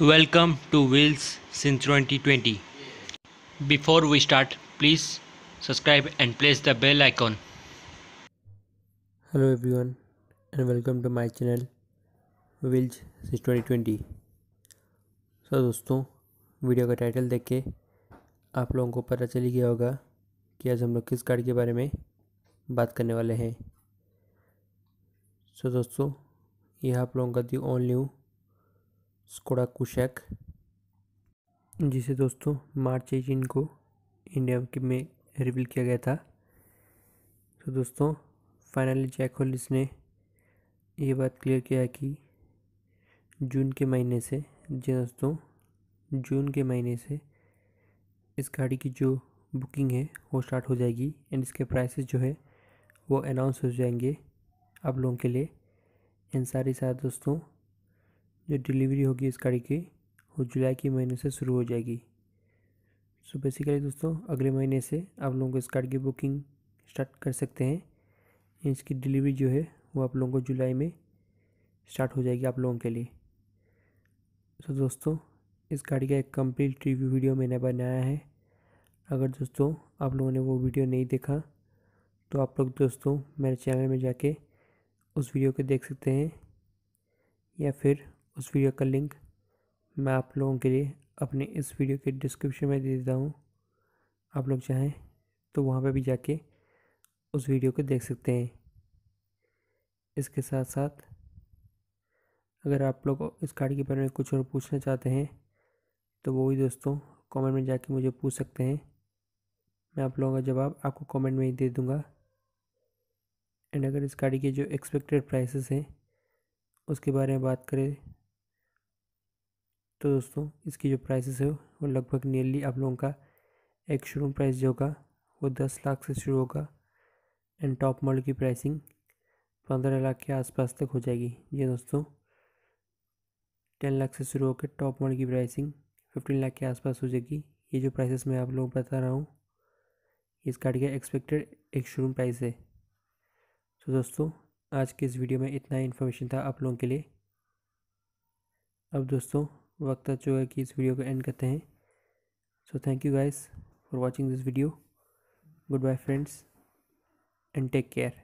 Welcome to Wheels since 2020. Before we start, please subscribe and press the bell icon. Everyone and welcome to my channel विल्ज six twenty twenty so दोस्तों video का title देख के आप लोगों को पता चल गया होगा कि आज हम लोग किस गाड़ी के बारे में बात करने वाले हैं सो दोस्तों यह आप लोगों का the all new Skoda Kushaq जिसे दोस्तों, मार्च एटीन को इंडिया में रिवील किया गया था। तो दोस्तों, फाइनली जैक होलिस ने ये बात क्लियर किया कि जून के महीने से, जी दोस्तों, जून के महीने से इस गाड़ी की जो बुकिंग है, वो स्टार्ट हो जाएगी एंड इसके प्राइसेस जो है, वो अनाउंस हो जाएँगे आप लोगों के लिए। इन सारी साथ दोस्तों जो डिलीवरी होगी इस गाड़ी की, वो जुलाई के महीने से शुरू हो जाएगी। सो so बेसिकली दोस्तों, अगले महीने से आप लोगों को इस गाड़ी की बुकिंग स्टार्ट कर सकते हैं। इसकी डिलीवरी जो है, वो आप लोगों को जुलाई में स्टार्ट हो जाएगी आप लोगों के लिए। सो दोस्तों, इस गाड़ी का एक कंप्लीट रिव्यू वीडियो मैंने बनाया है। अगर दोस्तों आप लोगों ने वो वीडियो नहीं देखा तो आप लोग दोस्तों मेरे चैनल में जाके उस वीडियो को देख सकते हैं। या फिर उस वीडियो का लिंक मैं आप लोगों के लिए अपने इस वीडियो के डिस्क्रिप्शन में दे देता हूँ। आप लोग चाहें तो वहाँ पे भी जाके उस वीडियो को देख सकते हैं। इसके साथ साथ अगर आप लोग इस गाड़ी के बारे में कुछ और पूछना चाहते हैं तो वो भी दोस्तों कमेंट में जाके मुझे पूछ सकते हैं। मैं आप लोगों का जवाब आपको कमेंट में ही दे दूँगा। एंड अगर इस गाड़ी के जो एक्सपेक्टेड प्राइसेस हैं, उसके बारे में बात करें तो दोस्तों, इसकी जो प्राइसेस है वो लगभग नियरली आप लोगों का एक शोरूम प्राइस जो होगा, वो दस लाख से शुरू होगा। एंड टॉप मॉडल की प्राइसिंग पंद्रह लाख के आसपास तक हो जाएगी। जी दोस्तों टेन लाख से शुरू होकर टॉप मॉडल की प्राइसिंग फिफ्टीन लाख के आसपास हो जाएगी। ये जो प्राइसेस मैं आप लोगों को बता रहा हूँ इस गाड़ी का एक्सपेक्टेड एक शोरूम प्राइस है। तो दोस्तों, आज के इस वीडियो में इतना इन्फॉर्मेशन था आप लोगों के लिए। अब दोस्तों वक्त जो है कि इस वीडियो को एंड करते हैं। So thank you guys for watching this video goodbye friends and take care